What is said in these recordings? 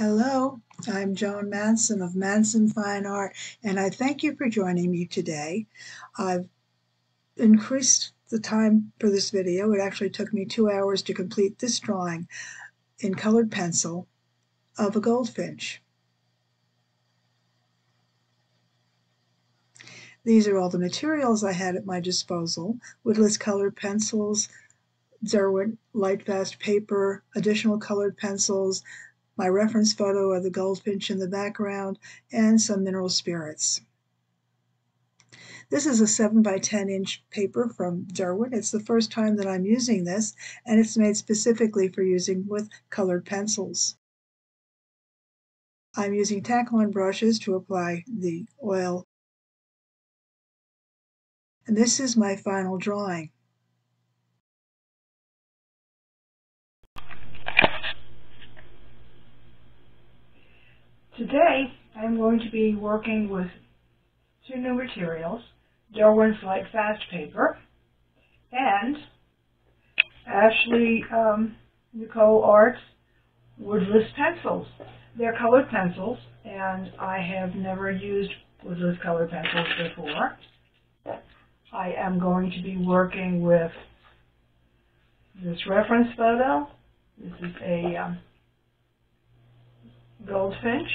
Hello, I'm Joan Manson of Manson Fine Art, and I thank you for joining me today. I've increased the time for this video. It actually took me two hours to complete this drawing in colored pencil of a goldfinch. These are all the materials I had at my disposal, woodless colored pencils, Derwent Lightfast paper, additional colored pencils, my reference photo of the goldfinch in the background, and some mineral spirits. This is a 7 by 10 inch paper from Derwent. It's the first time that I'm using this, and it's made specifically for using with colored pencils. I'm using Taklon brushes to apply the oil. And this is my final drawing. Today, I'm going to be working with two new materials, Derwent's Light Fast Paper and Ashleigh um, Nicole Art's Woodless Pencils. They're colored pencils, and I have never used Woodless colored pencils before. I am going to be working with this reference photo. This is a um, Goldfinch.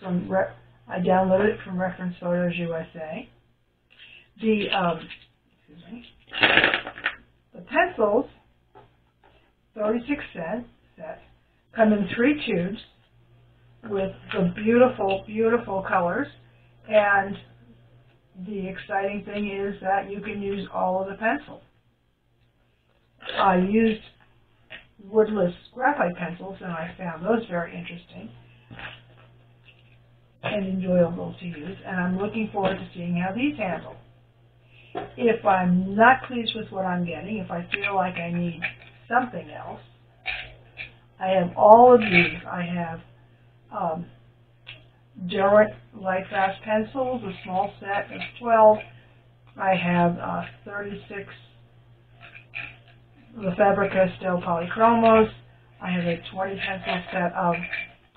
So i downloaded it from Reference Photos USA. The um, the pencils, 36 cent set, come in three tubes with the beautiful, beautiful colors. And the exciting thing is that you can use all of the pencil. I used woodless graphite pencils, and I found those very interesting and enjoyable to use, and I'm looking forward to seeing how these handle. If I'm not pleased with what I'm getting, if I feel like I need something else, I have all of these. I have um, Derwent Lightfast pencils, a small set of 12. I have uh, 36 the Faber-Castell Polychromos. I have a 20 pencil set of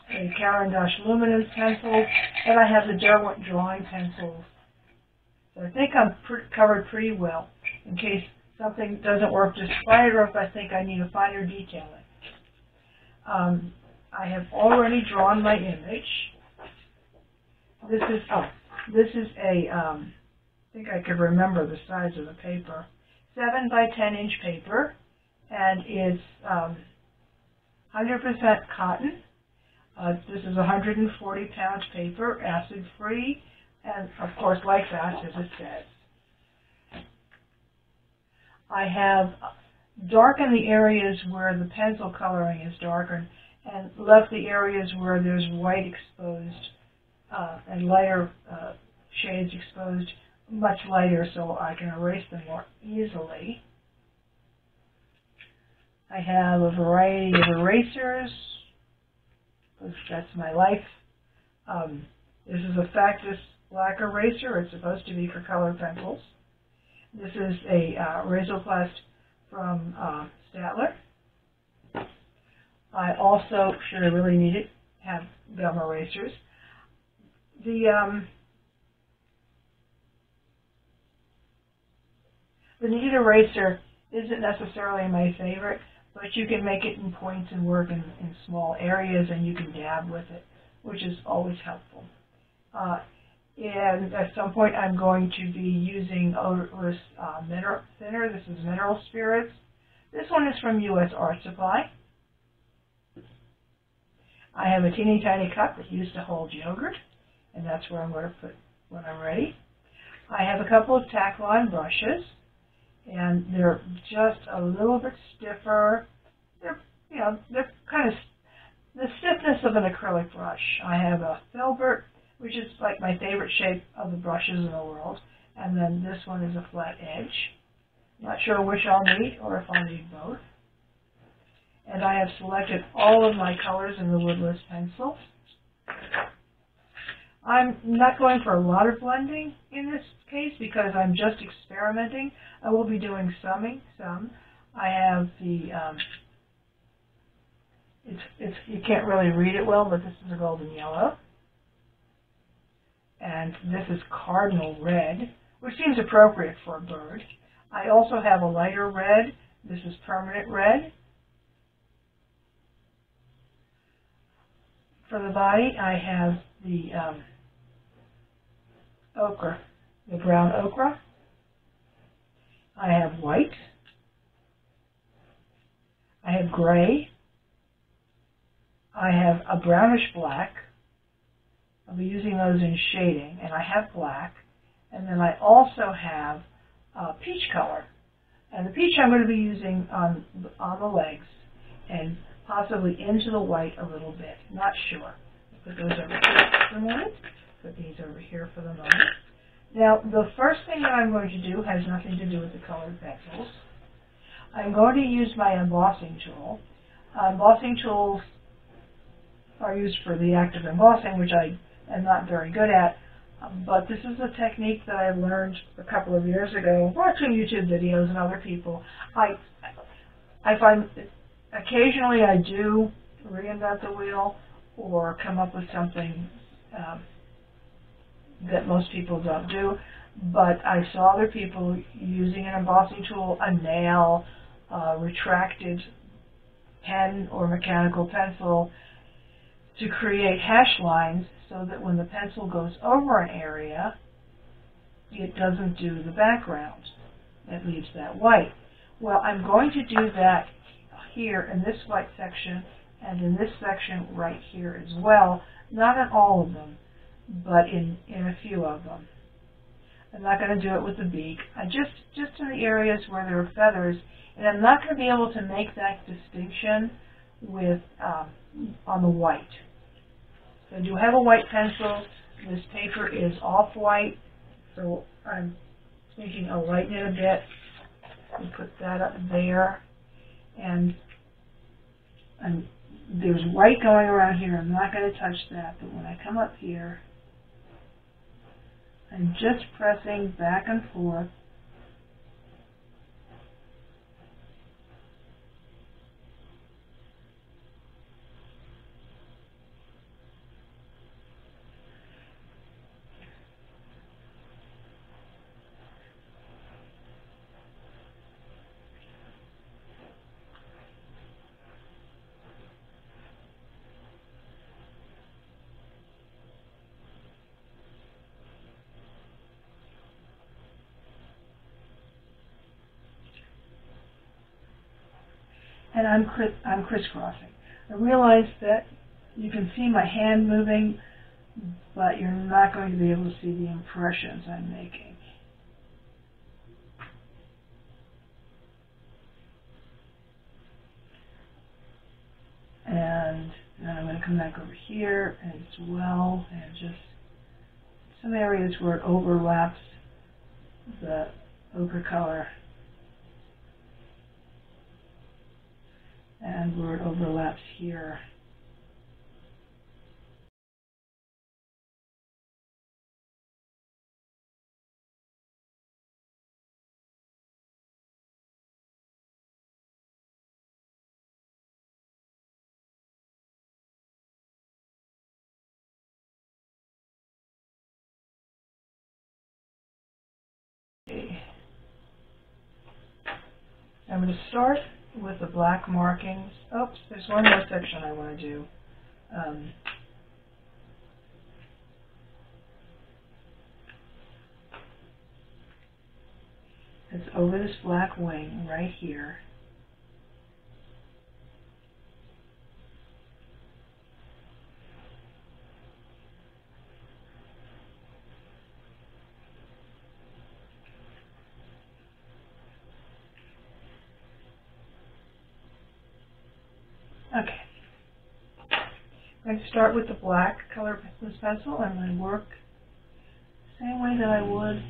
a Caran d'Ache Luminance pencils, and I have the Derwent drawing pencils. So I think I'm pr covered pretty well in case something doesn't work just right or if I think I need a finer detailing. Um, I have already drawn my image. This is, oh, this is a. Um, I think I could remember the size of the paper. 7 by 10 inch paper and 100% um, cotton. Uh, this is 140 pound paper, acid free, and of course like that as it says. I have darkened the areas where the pencil coloring is darkened and left the areas where there's white exposed uh, and lighter uh, shades exposed much lighter so I can erase them more easily. I have a variety of erasers, that's my life. Um, this is a Factis black eraser. It's supposed to be for colored pencils. This is a uh, Rasoplast from uh, Staedtler. I also, should I really need it, have gum erasers. The um, the kneaded eraser isn't necessarily my favorite but you can make it in points and work in, in small areas and you can dab with it, which is always helpful. Uh, and at some point I'm going to be using odorless uh, mineral thinner. This is Mineral Spirits. This one is from U.S. Art Supply. I have a teeny tiny cup that used to hold yogurt, and that's where I'm going to put when I'm ready. I have a couple of Taklon brushes and they're just a little bit stiffer. They're, you know, they're kind of the stiffness of an acrylic brush. I have a filbert, which is like my favorite shape of the brushes in the world, and then this one is a flat edge. Not sure which I'll need or if I'll need both. And I have selected all of my colors in the woodless pencil. I'm not going for a lot of blending in this case because I'm just experimenting. I will be doing summing some. I have the, um, it's, it's, you can't really read it well, but this is a golden yellow. And this is cardinal red, which seems appropriate for a bird. I also have a lighter red. This is permanent red. For the body, I have the um, ochre, the brown ochre. I have white. I have gray. I have a brownish black. I'll be using those in shading, and I have black. And then I also have uh, peach color. And the peach I'm going to be using on, on the legs and possibly into the white a little bit. Not sure. Put those over here for a moment. Put these over here for the moment. Now, the first thing that I'm going to do has nothing to do with the colored pencils. I'm going to use my embossing tool. Uh, embossing tools are used for the act of embossing, which I am not very good at. Um, but this is a technique that I learned a couple of years ago, watching YouTube videos and other people. I I find occasionally I do reinvent the wheel or come up with something um, that most people don't do. But I saw other people using an embossing tool, a nail, a retracted pen or mechanical pencil to create hash lines so that when the pencil goes over an area, it doesn't do the background. It leaves that white. Well, I'm going to do that here in this white section and in this section right here as well. Not in all of them, but in, in a few of them. I'm not going to do it with the beak. I just, just in the areas where there are feathers, and I'm not going to be able to make that distinction with um, on the white. So I do have a white pencil. This paper is off-white, so I'm thinking I'll lighten it a bit and put that up there. And, and there's white going around here. I'm not going to touch that, but when I come up here, I'm just pressing back and forth and I'm, I'm crisscrossing. I realize that you can see my hand moving, but you're not going to be able to see the impressions I'm making. And then I'm going to come back over here as well and just some areas where it overlaps the ochre color and where it overlaps here. I'm going to start with the black markings. Oops, there's one more section I want to do. Um, it's over this black wing right here. Okay. I'm start with the black color pencil and to work the same way that I would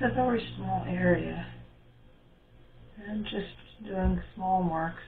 It's a very small area. I'm just doing small marks.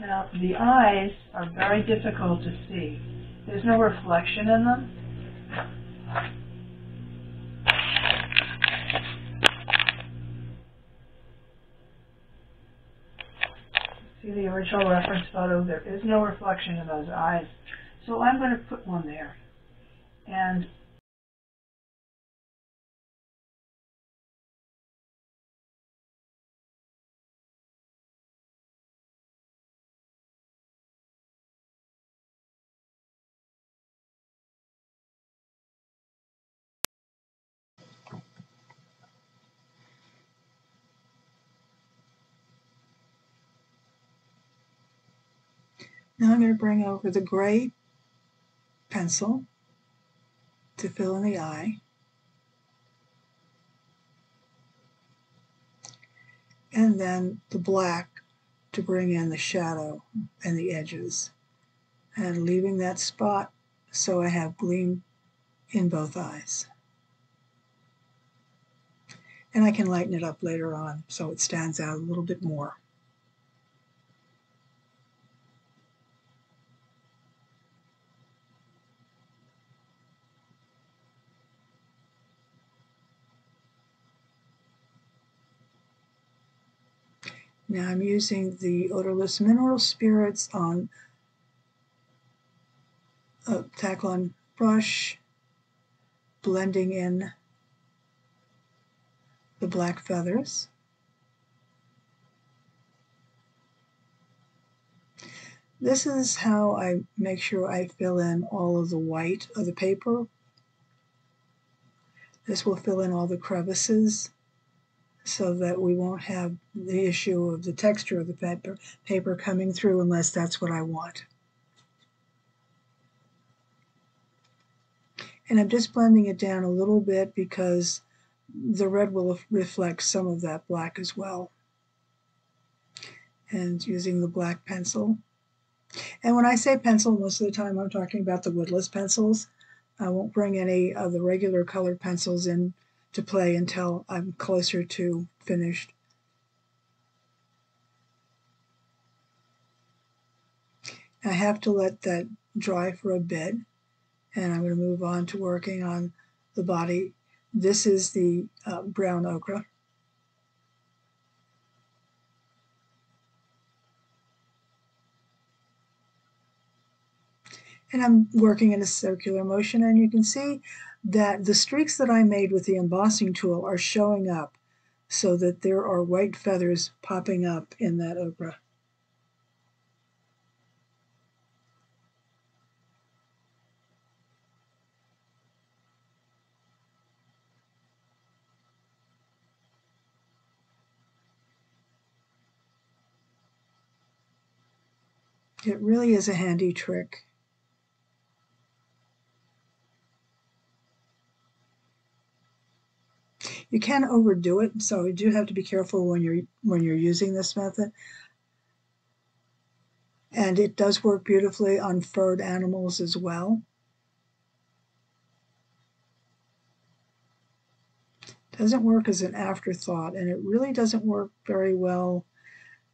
Now, the eyes are very difficult to see. There's no reflection in them. See the original reference photo? There is no reflection in those eyes. So I'm going to put one there. And Now I'm going to bring over the gray pencil to fill in the eye. And then the black to bring in the shadow and the edges. And leaving that spot so I have gleam in both eyes. And I can lighten it up later on so it stands out a little bit more. Now I'm using the odorless mineral spirits on uh, a Taklon brush, blending in the black feathers. This is how I make sure I fill in all of the white of the paper. This will fill in all the crevices so that we won't have the issue of the texture of the paper, paper coming through unless that's what I want. And I'm just blending it down a little bit because the red will reflect some of that black as well. And using the black pencil. And when I say pencil, most of the time I'm talking about the woodless pencils. I won't bring any of the regular colored pencils in to play until I'm closer to finished. I have to let that dry for a bit and I'm going to move on to working on the body. This is the uh, brown ochre. And I'm working in a circular motion and you can see that the streaks that I made with the embossing tool are showing up so that there are white feathers popping up in that ochre. It really is a handy trick. You can overdo it, so you do have to be careful when you're when you're using this method. And it does work beautifully on furred animals as well. Doesn't work as an afterthought, and it really doesn't work very well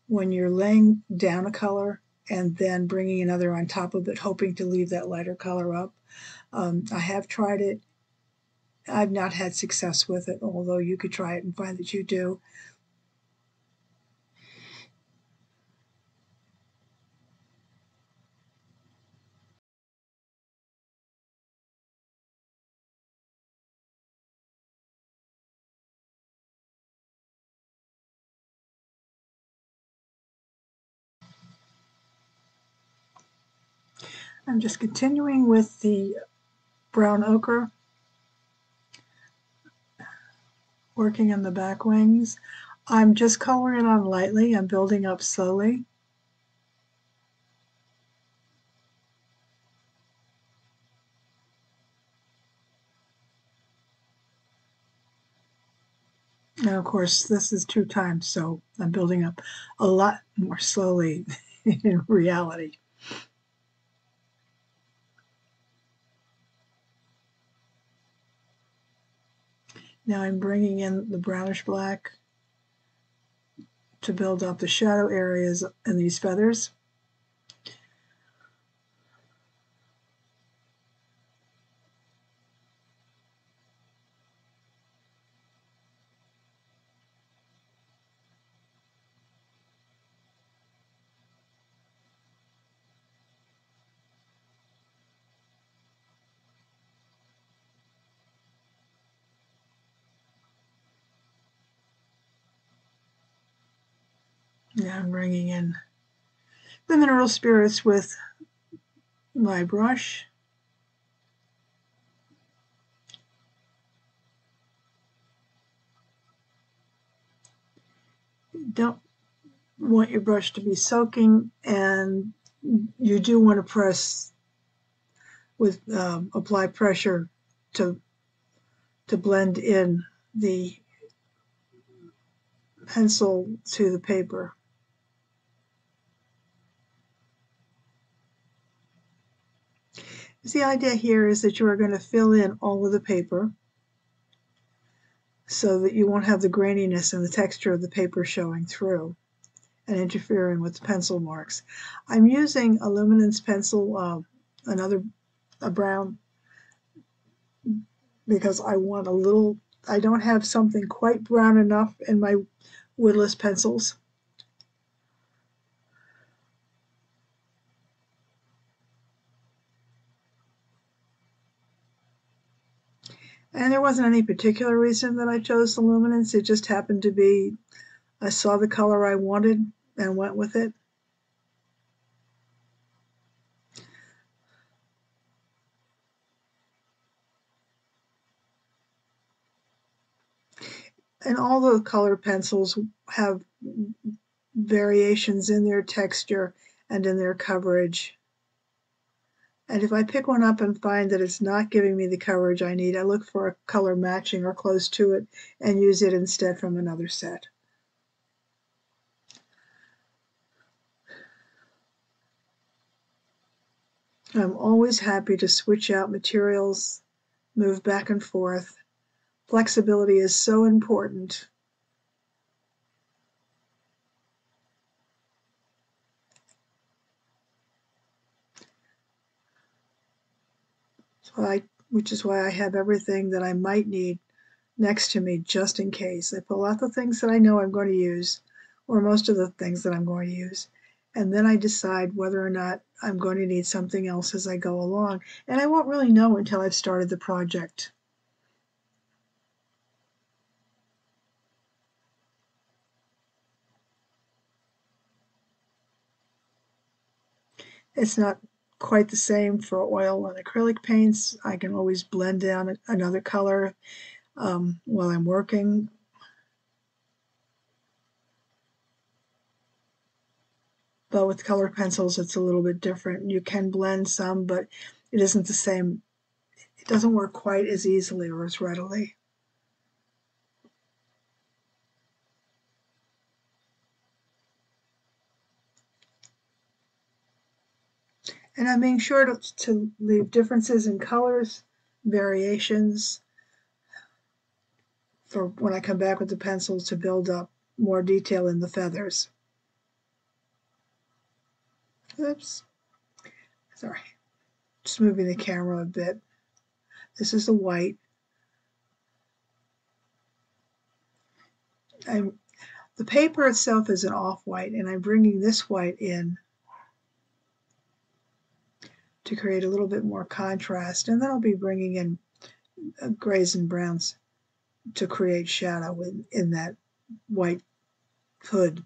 when you're laying down a color and then bringing another on top of it, hoping to leave that lighter color up. Um, I have tried it. I've not had success with it, although you could try it and find that you do. I'm just continuing with the brown ochre, working on the back wings. I'm just coloring on lightly. I'm building up slowly. Now, of course, this is two times, so I'm building up a lot more slowly in reality. Now I'm bringing in the brownish black to build up the shadow areas in these feathers. Now I'm bringing in the mineral spirits with my brush. Don't want your brush to be soaking and you do want to press with um, apply pressure to to blend in the pencil to the paper. The idea here is that you are going to fill in all of the paper so that you won't have the graininess and the texture of the paper showing through and interfering with the pencil marks. I'm using a luminance pencil, uh, another a brown, because I want a little, I don't have something quite brown enough in my woodless pencils. Wasn't any particular reason that I chose the luminance. It just happened to be, I saw the color I wanted and went with it. And all the color pencils have variations in their texture and in their coverage. And if I pick one up and find that it's not giving me the coverage I need, I look for a color matching or close to it and use it instead from another set. I'm always happy to switch out materials, move back and forth. Flexibility is so important I, which is why I have everything that I might need next to me just in case. I pull out the things that I know I'm going to use, or most of the things that I'm going to use, and then I decide whether or not I'm going to need something else as I go along. And I won't really know until I've started the project. It's not quite the same for oil and acrylic paints. I can always blend down another color um, while I'm working. But with color pencils, it's a little bit different. You can blend some, but it isn't the same. It doesn't work quite as easily or as readily. And I'm being sure to, to leave differences in colors, variations for when I come back with the pencil to build up more detail in the feathers. Oops. Sorry. Just moving the camera a bit. This is the white. I'm, the paper itself is an off-white, and I'm bringing this white in to create a little bit more contrast. And then I'll be bringing in uh, grays and browns to create shadow in, in that white hood.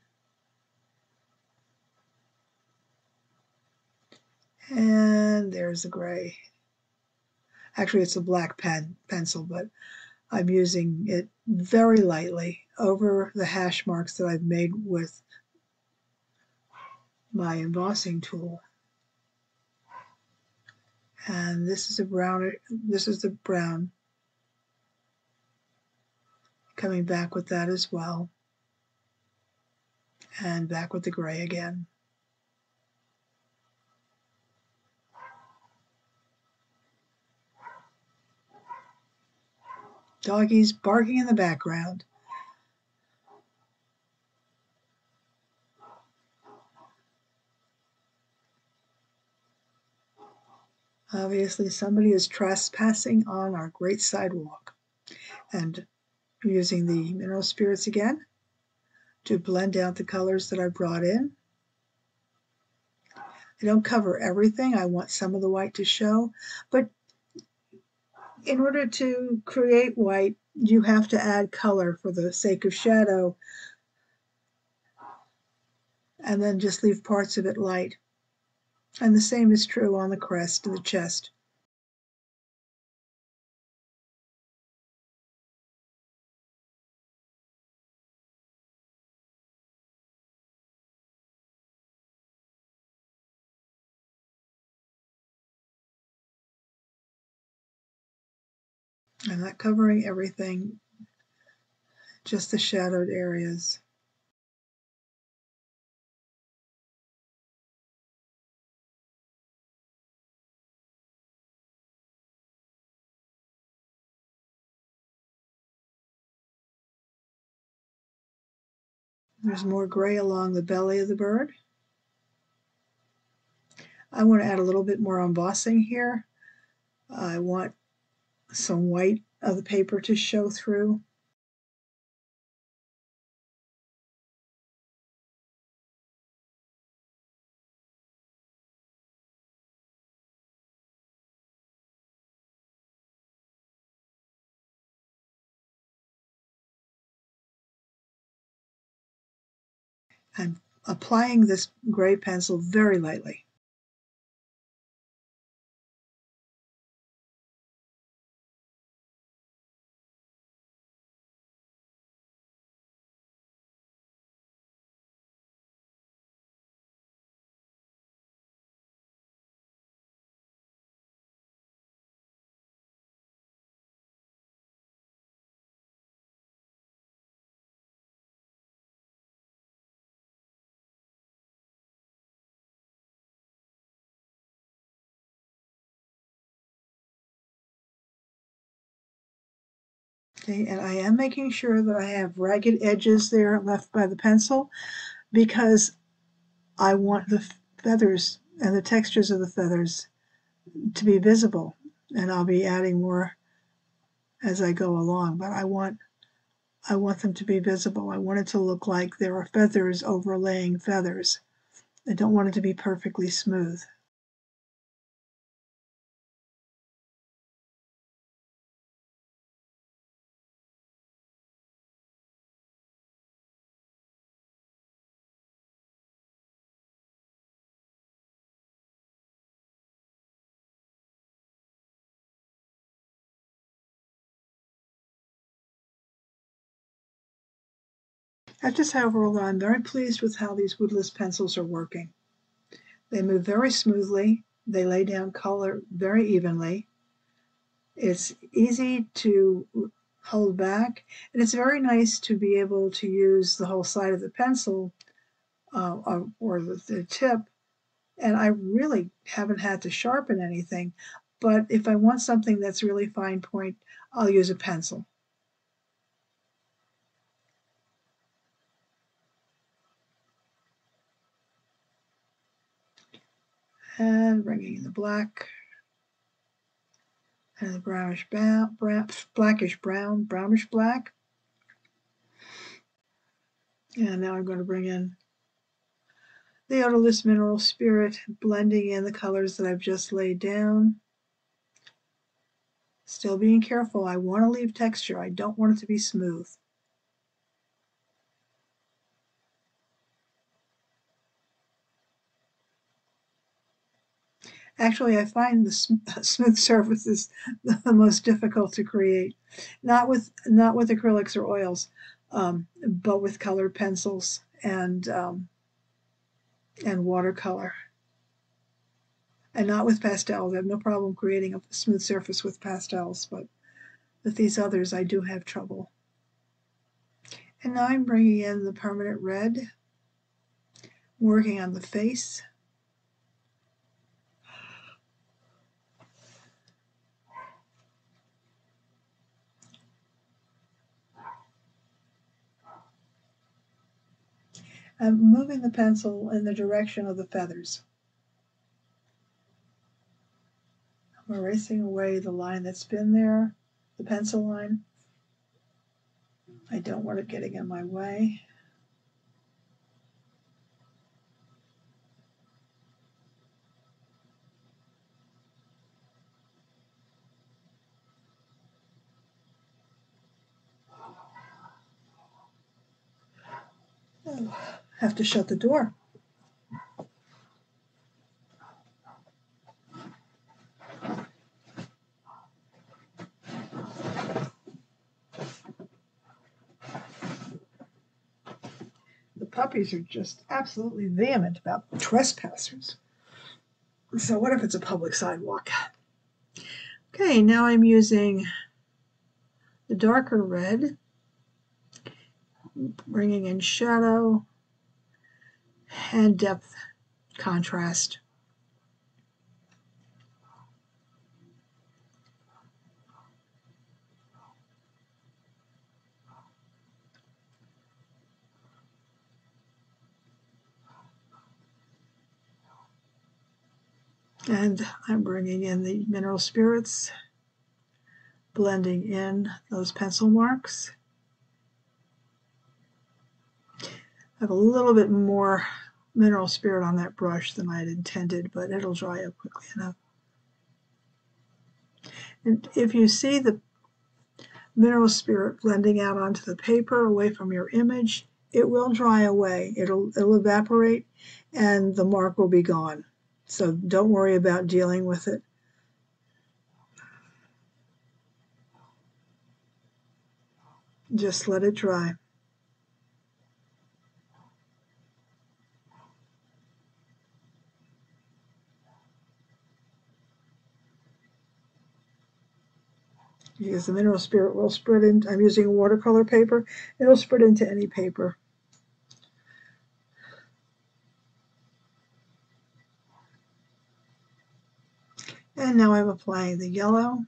And there's the gray. Actually, it's a black pen pencil, but I'm using it very lightly over the hash marks that I've made with my embossing tool. And this is a brown, this is the brown. Coming back with that as well. And back with the gray again. Doggies barking in the background. Obviously, somebody is trespassing on our great sidewalk. And using the mineral spirits again to blend out the colors that I brought in. I don't cover everything. I want some of the white to show, but in order to create white, you have to add color for the sake of shadow and then just leave parts of it light. And the same is true on the crest and the chest. I'm not covering everything, just the shadowed areas. There's more gray along the belly of the bird. I want to add a little bit more embossing here. I want some white of the paper to show through. I'm applying this gray pencil very lightly. Okay, and I am making sure that I have ragged edges there left by the pencil because I want the feathers and the textures of the feathers to be visible. And I'll be adding more as I go along, but I want I want them to be visible. I want it to look like there are feathers overlaying feathers. I don't want it to be perfectly smooth. Just how overall I'm very pleased with how these woodless pencils are working. They move very smoothly. They lay down color very evenly. It's easy to hold back, and it's very nice to be able to use the whole side of the pencil uh, or the, the tip and I really haven't had to sharpen anything. But if I want something that's really fine point, I'll use a pencil. And bringing in the black and the brownish brown, blackish brown, brownish black. And now I'm going to bring in the odorless mineral spirit, blending in the colors that I've just laid down. Still being careful, I want to leave texture. I don't want it to be smooth. Actually, I find the sm smooth surfaces the most difficult to create. Not with not with acrylics or oils, um, but with colored pencils and um, and watercolor. And not with pastels. I have no problem creating a smooth surface with pastels, but with these others I do have trouble. And now I'm bringing in the permanent red, working on the face. I'm moving the pencil in the direction of the feathers. I'm erasing away the line that's been there, the pencil line. I don't want it getting in my way. Oh have to shut the door. The puppies are just absolutely vehement about trespassers. So what if it's a public sidewalk? Okay, now I'm using the darker red, bringing in shadow, and depth contrast. And I'm bringing in the mineral spirits, blending in those pencil marks. I have a little bit more mineral spirit on that brush than I had intended, but it'll dry up quickly enough. And if you see the mineral spirit blending out onto the paper away from your image, it will dry away. It'll, it'll evaporate and the mark will be gone. So don't worry about dealing with it. Just let it dry. Because the mineral spirit will spread in. I'm using watercolor paper. It'll spread into any paper. And now I'm applying the yellow,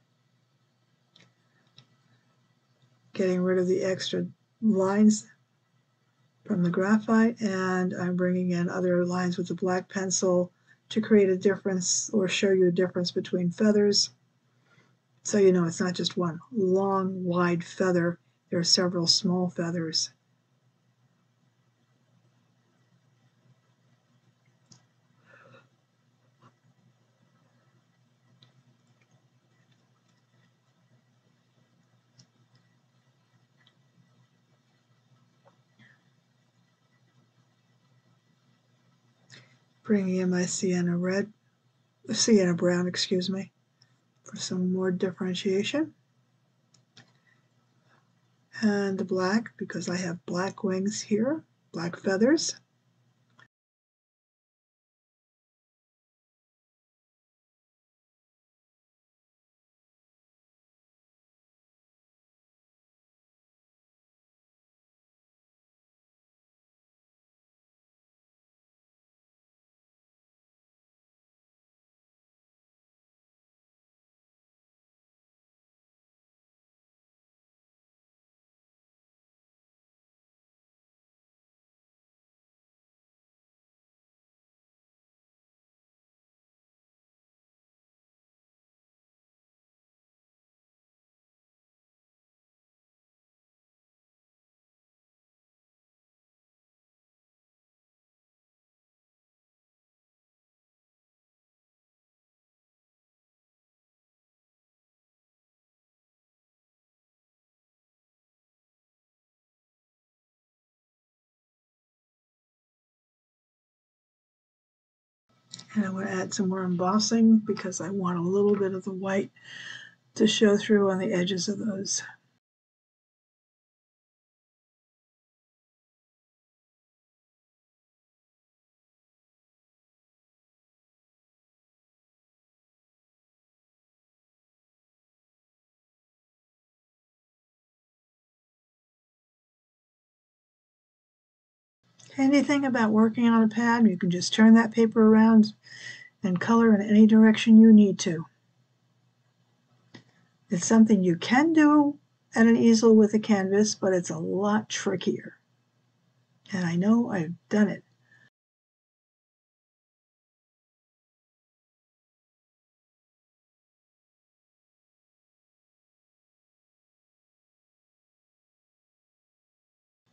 getting rid of the extra lines from the graphite, and I'm bringing in other lines with the black pencil to create a difference or show you a difference between feathers. So you know it's not just one long, wide feather. There are several small feathers. Bringing in my sienna red, sienna brown, excuse me for some more differentiation. And the black, because I have black wings here, black feathers. And I'm going to add some more embossing because I want a little bit of the white to show through on the edges of those. Anything about working on a pad, you can just turn that paper around and color in any direction you need to. It's something you can do at an easel with a canvas, but it's a lot trickier. And I know I've done it.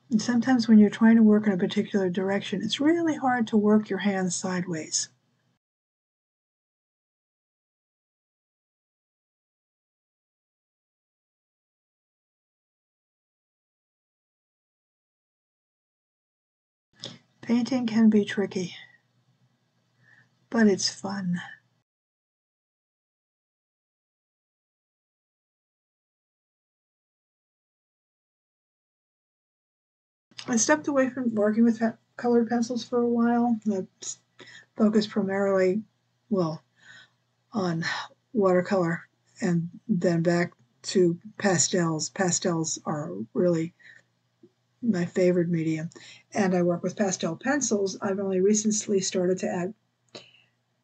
And sometimes when you're trying to work in a particular direction, it's really hard to work your hands sideways. Painting can be tricky, but it's fun. I stepped away from working with colored pencils for a while. I focused primarily, well, on watercolor and then back to pastels. Pastels are really my favorite medium. And I work with pastel pencils. I've only recently started to add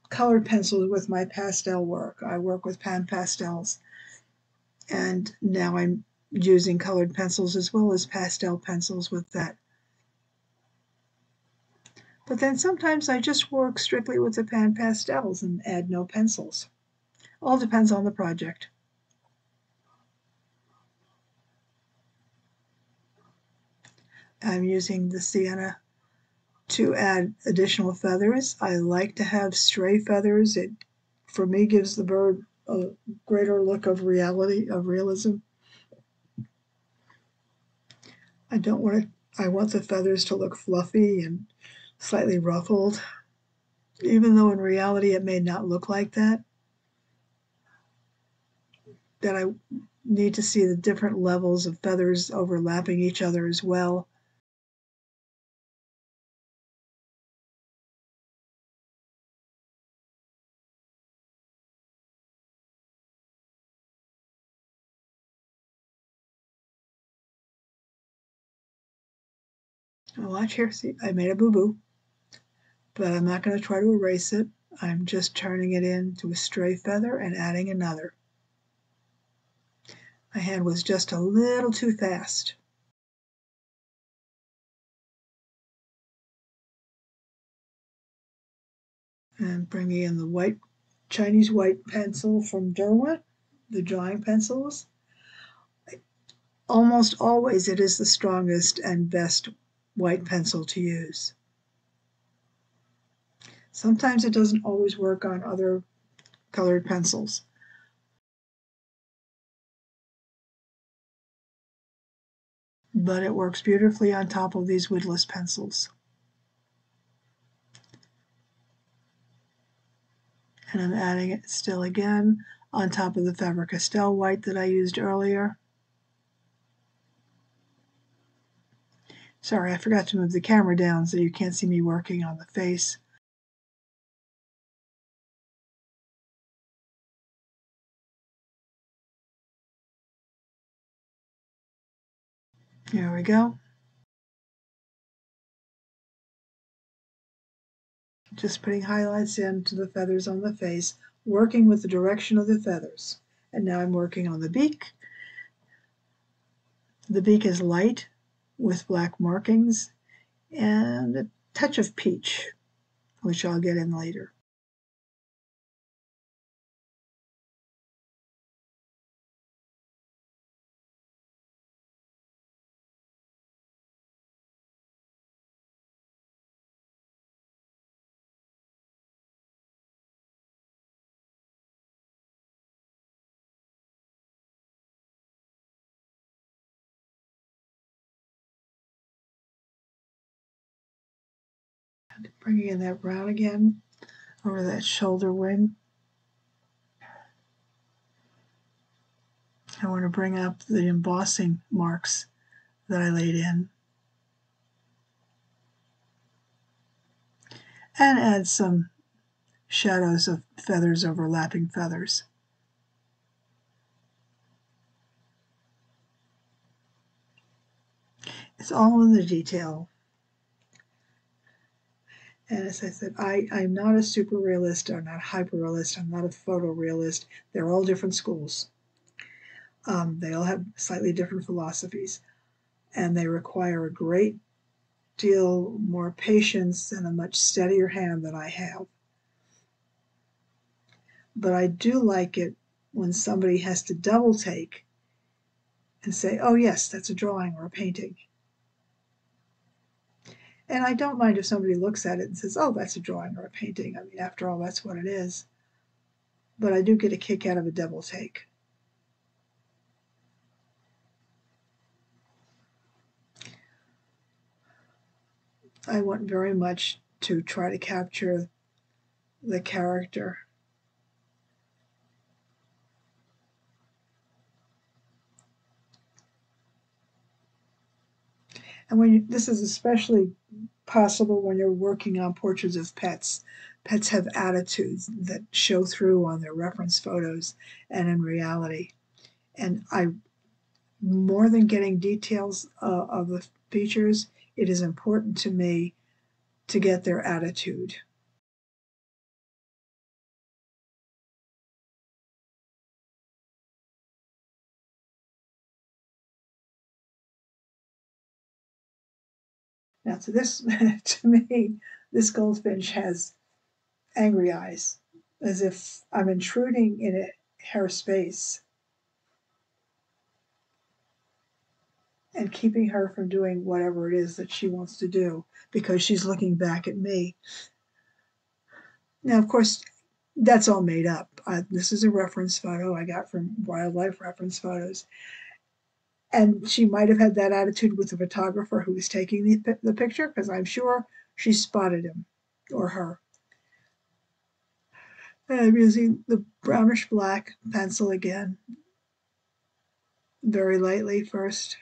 colored pencils with my pastel work. I work with pan pastels. And now I'm using colored pencils as well as pastel pencils with that. But then sometimes I just work strictly with the pan pastels and add no pencils. All depends on the project. I'm using the sienna to add additional feathers. I like to have stray feathers. It, for me, gives the bird a greater look of reality, of realism. I don't want to, I want the feathers to look fluffy and slightly ruffled, even though in reality it may not look like that. That I need to see the different levels of feathers overlapping each other as well. Watch here, see, I made a boo-boo, but I'm not going to try to erase it. I'm just turning it into a stray feather and adding another. My hand was just a little too fast. And bringing in the white Chinese white pencil from Derwent, the drawing pencils. Almost always it is the strongest and best white pencil to use. Sometimes it doesn't always work on other colored pencils. But it works beautifully on top of these woodless pencils. And I'm adding it still again on top of the Faber-Castell white that I used earlier. Sorry, I forgot to move the camera down so you can't see me working on the face. There we go. Just putting highlights into the feathers on the face, working with the direction of the feathers. And now I'm working on the beak. The beak is light, with black markings and a touch of peach, which I'll get in later. Bringing in that brown again over that shoulder wing. I want to bring up the embossing marks that I laid in. And add some shadows of feathers overlapping feathers. It's all in the detail. And as I said, I, I'm not a super realist, I'm not a hyper realist, I'm not a photorealist. They're all different schools. Um, they all have slightly different philosophies, and they require a great deal more patience and a much steadier hand than I have. But I do like it when somebody has to double take and say, oh, yes, that's a drawing or a painting. And I don't mind if somebody looks at it and says, oh, that's a drawing or a painting. I mean, after all, that's what it is. But I do get a kick out of a double take. I want very much to try to capture the character. And when you, this is especially possible when you're working on portraits of pets. Pets have attitudes that show through on their reference photos and in reality. And I, more than getting details uh, of the features, it is important to me to get their attitude. Now, to this, to me, this goldfinch has angry eyes, as if I'm intruding in it, her space and keeping her from doing whatever it is that she wants to do because she's looking back at me. Now, of course, that's all made up. I, this is a reference photo I got from wildlife reference photos. And she might have had that attitude with the photographer who was taking the, the picture because I'm sure she spotted him or her. And I'm using the brownish black pencil again, very lightly first.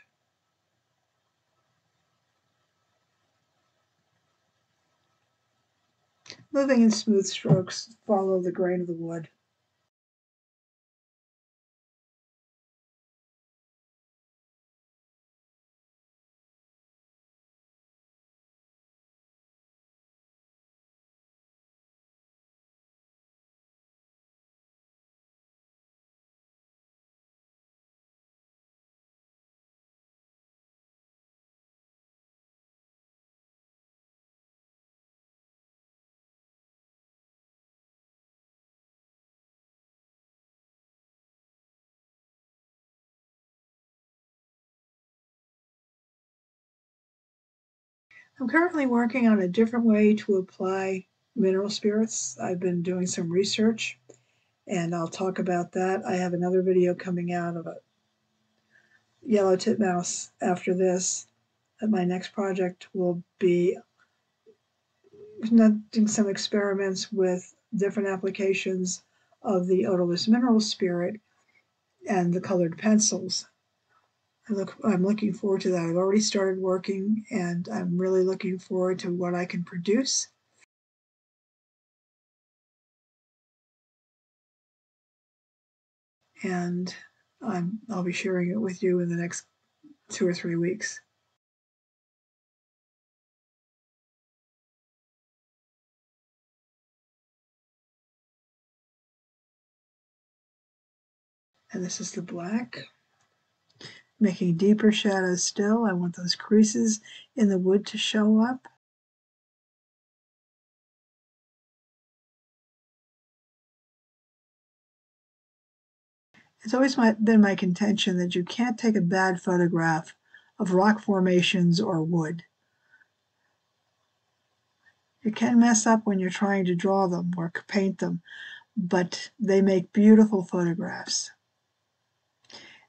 Moving in smooth strokes, follow the grain of the wood. I'm currently working on a different way to apply mineral spirits. I've been doing some research and I'll talk about that. I have another video coming out of a yellow titmouse after this. My next project will be doing some experiments with different applications of the odorless mineral spirit and the colored pencils. I look, I'm looking forward to that. I've already started working and I'm really looking forward to what I can produce. And I'm, I'll be sharing it with you in the next two or three weeks. And this is the black making deeper shadows still. I want those creases in the wood to show up. It's always my, been my contention that you can't take a bad photograph of rock formations or wood. You can mess up when you're trying to draw them or paint them, but they make beautiful photographs.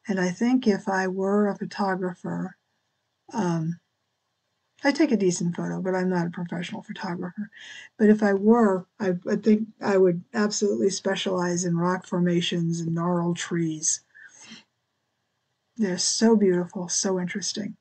And I think if I were a photographer, um, I take a decent photo, but I'm not a professional photographer. But if I were, I, I think I would absolutely specialize in rock formations and gnarled trees. They're so beautiful, so interesting.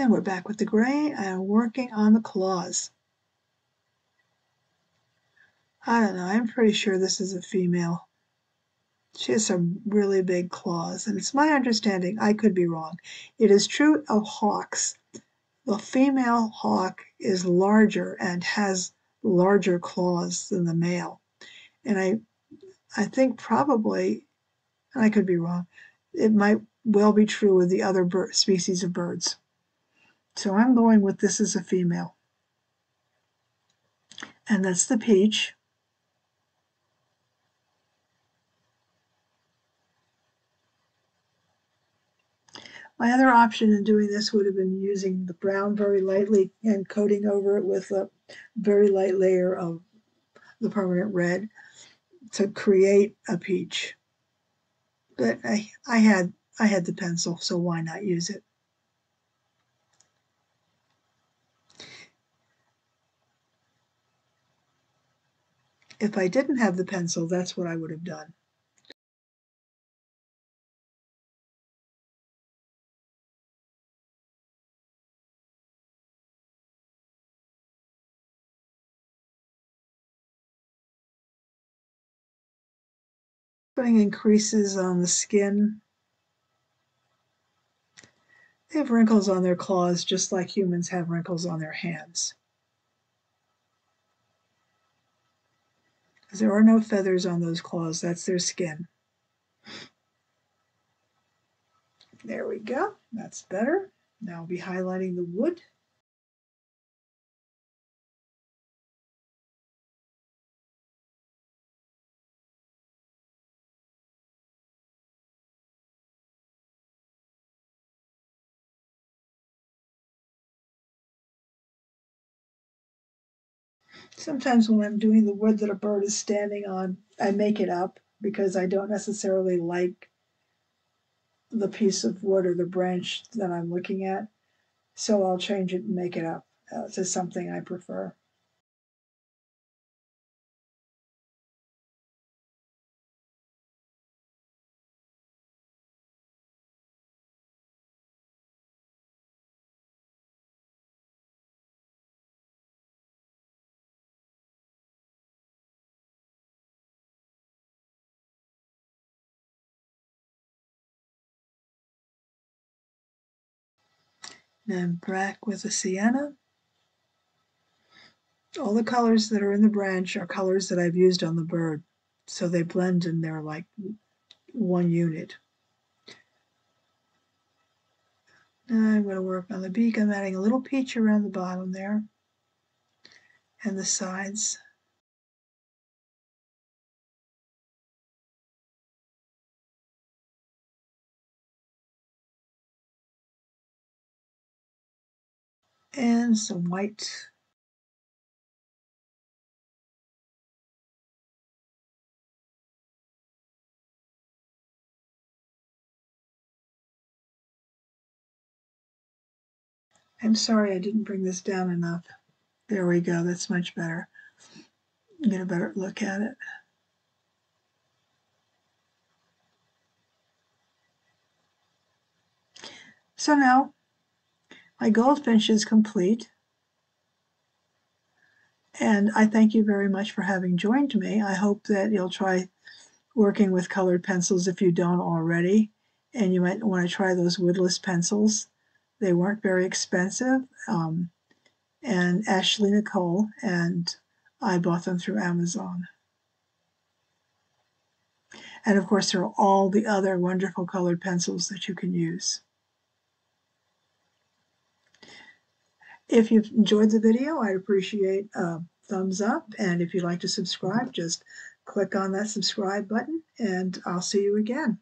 And we're back with the gray and working on the claws. I don't know, I'm pretty sure this is a female. She has some really big claws, and it's my understanding, I could be wrong. It is true of hawks. The female hawk is larger and has larger claws than the male. And I I think probably, and I could be wrong, it might well be true with the other species of birds. So I'm going with this as a female. And that's the peach. My other option in doing this would have been using the brown very lightly and coating over it with a very light layer of the permanent red to create a peach. But I, I had I had the pencil, so why not use it? If I didn't have the pencil, that's what I would have done. Putting in creases on the skin. They have wrinkles on their claws just like humans have wrinkles on their hands. There are no feathers on those claws, that's their skin. There we go, that's better. Now I'll be highlighting the wood. Sometimes when I'm doing the wood that a bird is standing on, I make it up because I don't necessarily like the piece of wood or the branch that I'm looking at. So I'll change it and make it up uh, to something I prefer. Then black with a sienna. All the colors that are in the branch are colors that I've used on the bird. So they blend and they're like one unit. Now I'm going to work on the beak. I'm adding a little peach around the bottom there and the sides. And some white I'm sorry I didn't bring this down enough. There we go, that's much better. Get a better look at it. So now my goldfinch is complete. And I thank you very much for having joined me. I hope that you'll try working with colored pencils if you don't already. And you might want to try those woodless pencils. They weren't very expensive. Um, and Ashleigh Nicole, and I bought them through Amazon. And of course, there are all the other wonderful colored pencils that you can use. If you've enjoyed the video, I'd appreciate a thumbs up. And if you'd like to subscribe, just click on that subscribe button and I'll see you again.